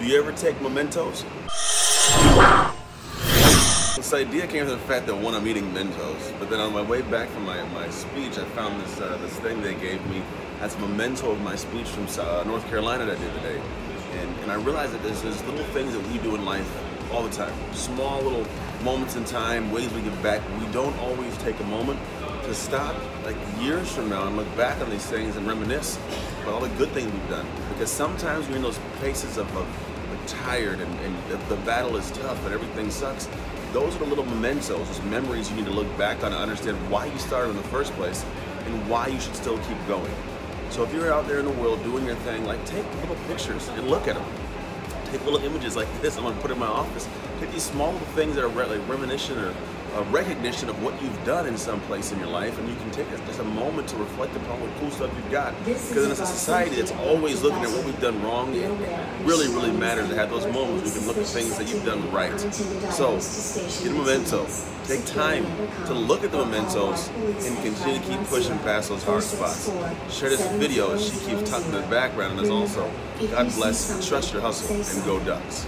Do you ever take mementos? This idea came from the fact that one, I'm eating Mentos, but then on my way back from my, my speech, I found this uh, this thing they gave me as a memento of my speech from uh, North Carolina that I did today. And, and I realized that there's, there's little things that we do in life all the time. Small little moments in time, ways we give back. We don't always take a moment to stop like years from now and look back on these things and reminisce about all the good things we've done. Because sometimes we're in those places of, of tired and, and the, the, battle is tough and everything sucks. Those are the little mementos, those memories you need to look back on to understand why you started in the first place and why you should still keep going. So if you're out there in the world doing your thing, like take little pictures and look at them. Take little images like this, I'm gonna put in my office. Take these small little things that are like reminiscent or a recognition of what you've done in some place in your life, and you can take just a moment to reflect upon what cool stuff you've got. Because in a society that's always looking at what we've done wrong, it really, really matters to have those moments where we can look at things that you've done right. So, get a memento. Take time to look at the mementos and continue to keep pushing past those hard spots. Share this video as she keeps talking in the background, and as also, God bless, trust your hustle, and go Ducks.